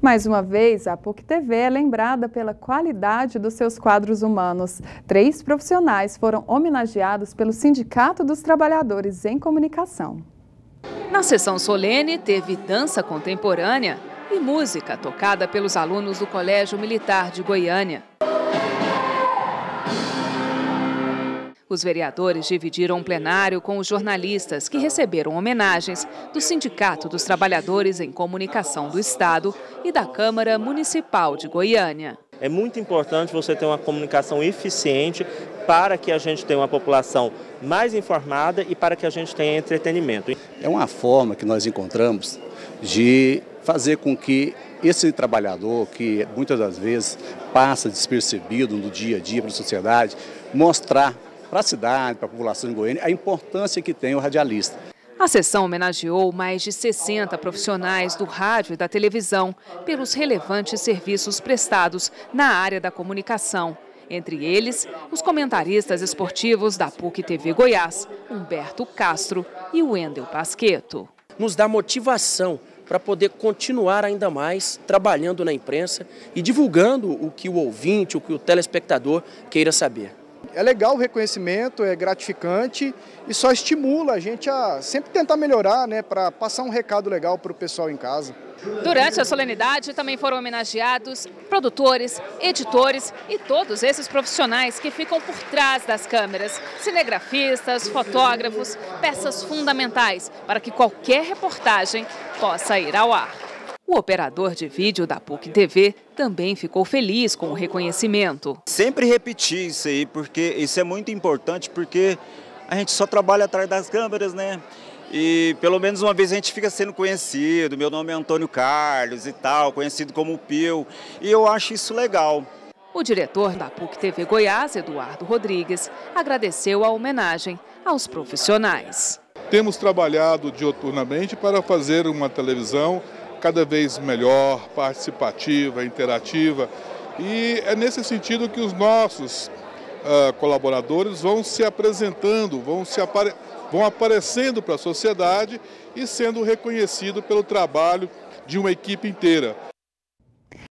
Mais uma vez, a PUC TV é lembrada pela qualidade dos seus quadros humanos. Três profissionais foram homenageados pelo Sindicato dos Trabalhadores em Comunicação. Na sessão solene, teve dança contemporânea e música tocada pelos alunos do Colégio Militar de Goiânia. Os vereadores dividiram um plenário com os jornalistas que receberam homenagens do Sindicato dos Trabalhadores em Comunicação do Estado e da Câmara Municipal de Goiânia. É muito importante você ter uma comunicação eficiente para que a gente tenha uma população mais informada e para que a gente tenha entretenimento. É uma forma que nós encontramos de fazer com que esse trabalhador, que muitas das vezes passa despercebido no dia a dia para a sociedade, mostrar para a cidade, para a população de Goiânia, a importância que tem o radialista. A sessão homenageou mais de 60 profissionais do rádio e da televisão pelos relevantes serviços prestados na área da comunicação. Entre eles, os comentaristas esportivos da PUC TV Goiás, Humberto Castro e Wendel Pasqueto. Nos dá motivação para poder continuar ainda mais trabalhando na imprensa e divulgando o que o ouvinte, o que o telespectador queira saber. É legal o reconhecimento, é gratificante e só estimula a gente a sempre tentar melhorar, né, para passar um recado legal para o pessoal em casa. Durante a solenidade também foram homenageados produtores, editores e todos esses profissionais que ficam por trás das câmeras, cinegrafistas, fotógrafos, peças fundamentais para que qualquer reportagem possa ir ao ar. O operador de vídeo da PUC TV também ficou feliz com o reconhecimento. Sempre repetir isso aí, porque isso é muito importante, porque a gente só trabalha atrás das câmeras, né? E pelo menos uma vez a gente fica sendo conhecido. Meu nome é Antônio Carlos e tal, conhecido como Pio. E eu acho isso legal. O diretor da PUC TV Goiás, Eduardo Rodrigues, agradeceu a homenagem aos profissionais. Temos trabalhado dioturnamente para fazer uma televisão cada vez melhor, participativa, interativa. E é nesse sentido que os nossos uh, colaboradores vão se apresentando, vão, se apare vão aparecendo para a sociedade e sendo reconhecido pelo trabalho de uma equipe inteira.